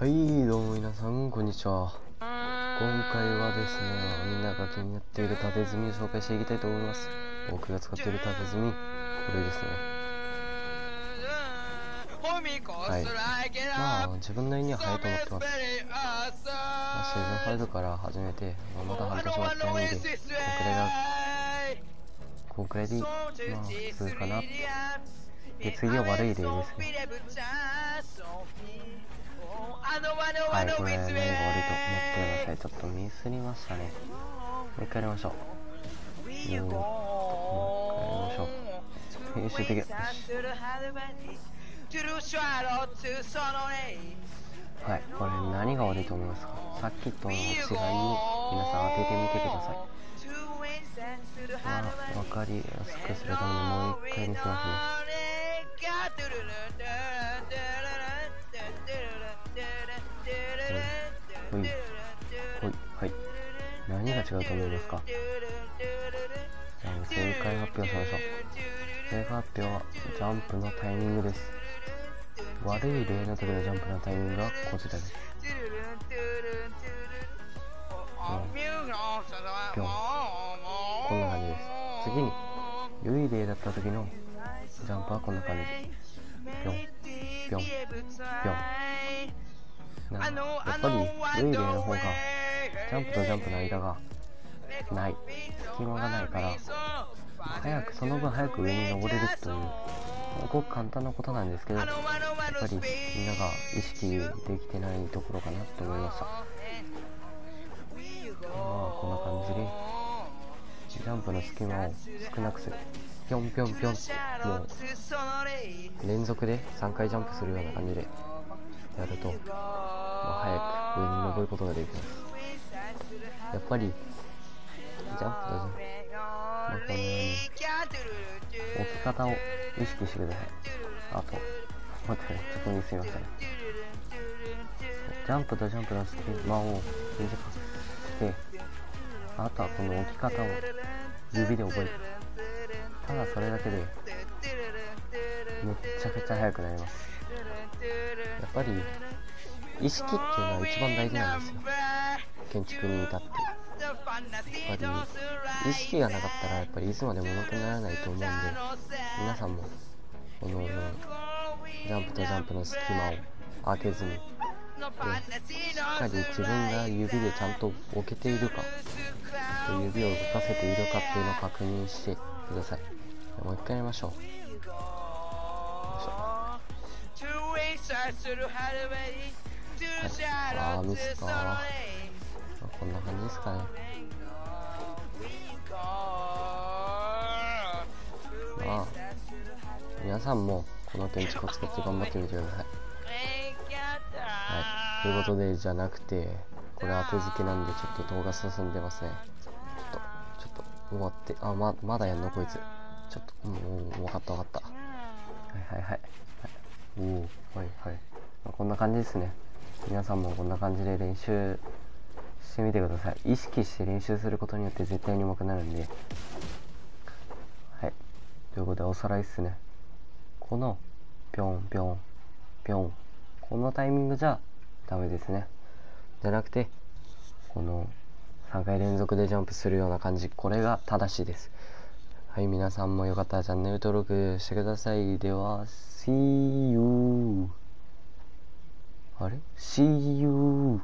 はいどうも皆さんこんにちは。今回はですねみんなが気になっている縦積みを紹介していきたいと思います。僕が使っている縦積みこれですね。はい。まあ自分なりには早いと思ってます、まあ、シーズン5から始めて、まあ、まだ半年もやってないんでこんくらいがこんくらいでまあ普通かな。で次は悪い例ですねはい、これ何が悪いと思ってください。ちょっとミスりましたね。もう一回やりましょう。もう一回やりましょう。編集的。よし。はい、これ何が悪いと思いますか？さっきとの違いを皆さん当ててみてください。まあ、わかりやすくするためにもう一回見せますね。ほいほいはい。何が違うと思いますか？じゃあ正解発表しましょう。正解発表はジャンプのタイミングです。悪い例の時のジャンプのタイミングはこちらです。ぴょん。こんな感じです。次に良い例だった時のジャンプはこんな感じ。ぴょんぴょんぴょん。やっぱりルイレの方がジャンプとジャンプの間がない。隙間がないから早くその分早く上に登れるというごく簡単なことなんですけどやっぱりみんなが意識できてないところかなと思いました。まあこんな感じでジャンプの隙間を少なくする。ぴょんぴょんぴょんってもう連続で3回ジャンプするような感じでやると早く上に登ることができます。やっぱりジャンプとジャンプ、まあ、このように置き方を意識してください。あと待ってねちょっとミスりましたねジャンプとジャンプの隙間を短くしてあとはこの置き方を指で覚えるただそれだけでめっちゃくちゃ速くなります。やっぱり意識っていうのは一番大事なんですよ。建築に至って。やっぱり意識がなかったらやっぱりいつまでも上手くならないと思うんで皆さんもこのジャンプとジャンプの隙間を開けずにでしっかり自分が指でちゃんと置けているか指を動かせているかっていうのを確認してください。もう一回やりましょう。はいしょ、ああミスか、まあ、こんな感じですかね。まあ皆さんもこの建築を使って頑張ってみてください。はいということでじゃなくてこれ当て付けなんでちょっと動画進んでますね。ちょっとちょっと終わって。あままだやんのこいつ。ちょっとうん分かった分かった。はいはいはい、はい、おおはいはい、まあ、こんな感じですね。皆さんもこんな感じで練習してみてください。意識して練習することによって絶対に上手くなるんで。はい。ということでおさらいっすね。このぴょんぴょんぴょん。このタイミングじゃダメですね。じゃなくてこの3回連続でジャンプするような感じ。これが正しいです。はい皆さんもよかったらチャンネル登録してください。では See you! ?See you